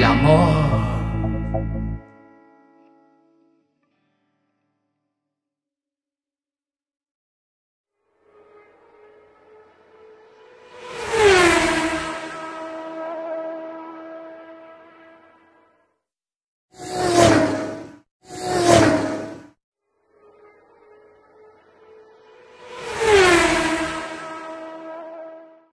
el amor.